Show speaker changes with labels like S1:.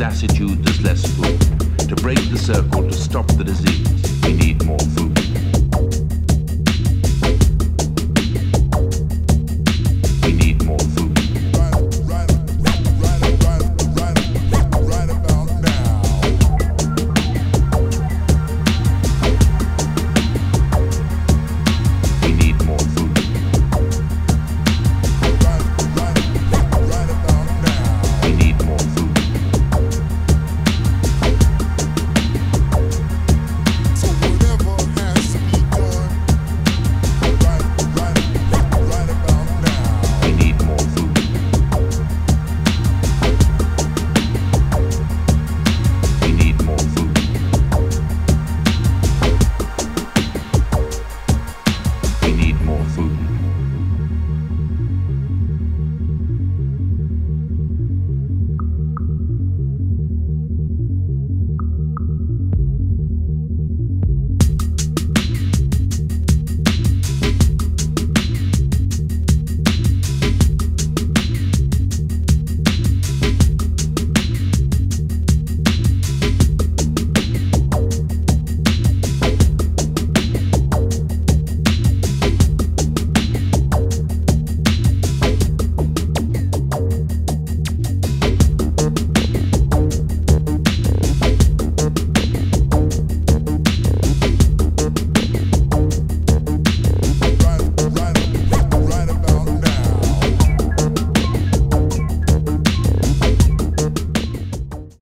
S1: lassitude, is less food. To break the circle, to stop the disease, we need more food.